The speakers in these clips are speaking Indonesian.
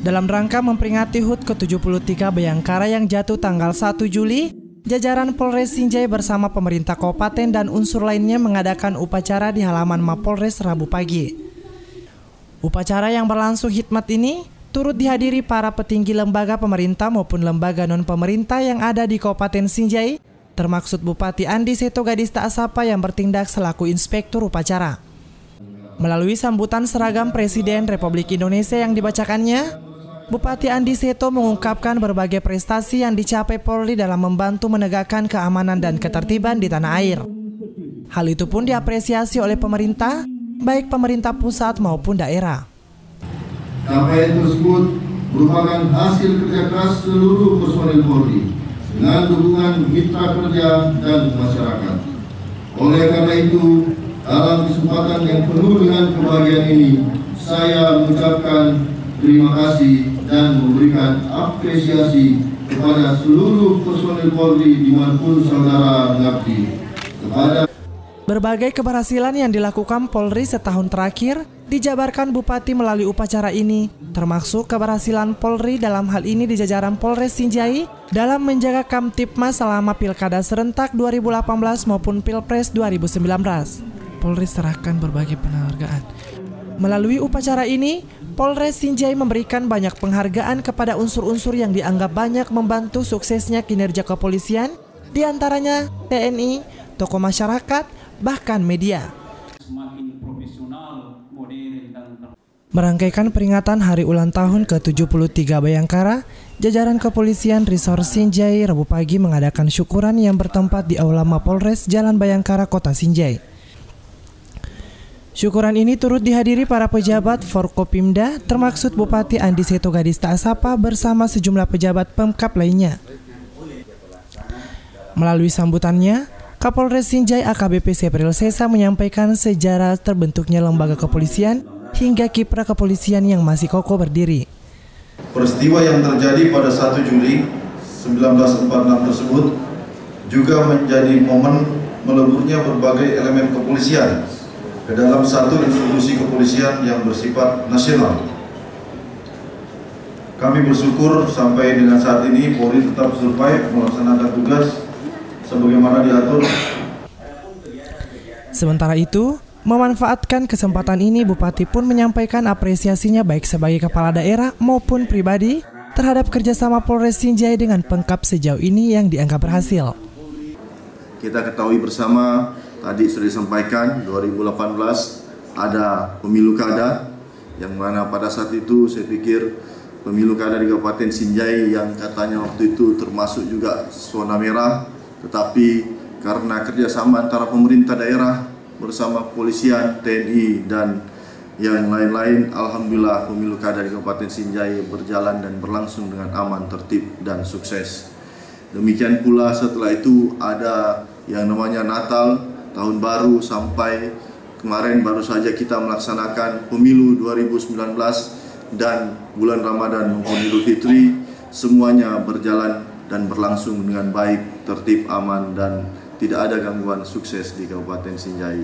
Dalam rangka memperingati HUT ke-73 Bayangkara yang jatuh tanggal 1 Juli, jajaran Polres Sinjai bersama pemerintah kabupaten dan unsur lainnya mengadakan upacara di halaman Mapolres Rabu pagi. Upacara yang berlangsung hikmat ini turut dihadiri para petinggi lembaga pemerintah maupun lembaga non-pemerintah yang ada di Kabupaten Sinjai, termaksud Bupati Andi Seto Gadista Asapa yang bertindak selaku inspektur upacara. Melalui sambutan seragam Presiden Republik Indonesia yang dibacakannya, Bupati Andi Seto mengungkapkan berbagai prestasi yang dicapai Polri dalam membantu menegakkan keamanan dan ketertiban di tanah air. Hal itu pun diapresiasi oleh pemerintah, baik pemerintah pusat maupun daerah. Capaian tersebut merupakan hasil kerja keras seluruh personel Polri dengan dukungan mitra kerja dan masyarakat. Oleh karena itu, dalam kesempatan yang penuh dengan kebahagiaan ini, saya mengucapkan terima kasih dan memberikan apresiasi kepada seluruh personel Polri di mana pun saudara mengabdi. Kepada Berbagai keberhasilan yang dilakukan Polri setahun terakhir dijabarkan Bupati melalui upacara ini, termasuk keberhasilan Polri dalam hal ini di jajaran Polres Sinjai dalam menjaga Kamtipmas selama Pilkada serentak 2018 maupun Pilpres 2019. Polri serahkan berbagai penghargaan. Melalui upacara ini, Polres Sinjai memberikan banyak penghargaan kepada unsur-unsur yang dianggap banyak membantu suksesnya kinerja kepolisian, di antaranya TNI, tokoh masyarakat, bahkan media. Merangkaikan peringatan hari ulang tahun ke-73 Bayangkara, jajaran kepolisian Resor Sinjai Rabu pagi mengadakan syukuran yang bertempat di Aula Mapolres Jalan Bayangkara, Kota Sinjai. Syukuran ini turut dihadiri para pejabat Forkopimda, termaksud Bupati Andi Seto Gadista Asapa bersama sejumlah pejabat Pemkap lainnya. Melalui sambutannya, Kapolres Sinjai AKBP Sepril Sesa menyampaikan sejarah terbentuknya lembaga kepolisian hingga kiprah kepolisian yang masih kokoh berdiri. Peristiwa yang terjadi pada 1 Juli 1946 tersebut juga menjadi momen meleburnya berbagai elemen kepolisian ke dalam satu institusi kepolisian yang bersifat nasional. Kami bersyukur sampai dengan saat ini Polri tetap survive melaksanakan tugas sebagaimana diatur. Sementara itu, memanfaatkan kesempatan ini Bupati pun menyampaikan apresiasinya baik sebagai kepala daerah maupun pribadi terhadap kerjasama Polres Sinjai dengan Pengkap sejauh ini yang dianggap berhasil. Kita ketahui bersama tadi sudah disampaikan 2018 ada pemilu kada yang mana pada saat itu saya pikir pemilu kada di Kabupaten Sinjai yang katanya waktu itu termasuk juga zona merah. Tetapi karena kerjasama antara pemerintah daerah bersama kepolisian, TNI dan yang lain-lain Alhamdulillah pemilu kada di Kabupaten Sinjai berjalan dan berlangsung dengan aman, tertib dan sukses. Demikian pula setelah itu ada yang namanya Natal tahun baru sampai kemarin baru saja kita melaksanakan pemilu 2019 dan bulan Ramadan maupun Idul Fitri semuanya berjalan dan berlangsung dengan baik, tertib, aman dan tidak ada gangguan sukses di Kabupaten Sinjai.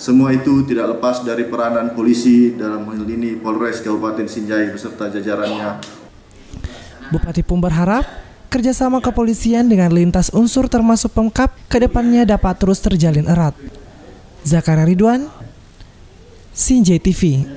Semua itu tidak lepas dari peranan polisi dalam hal ini Polres Kabupaten Sinjai beserta jajarannya. Bupati pun berharap kerjasama kepolisian dengan lintas unsur termasuk Pemkap ke depannya dapat terus terjalin erat. Zakaria Ridwan, Sinjai TV.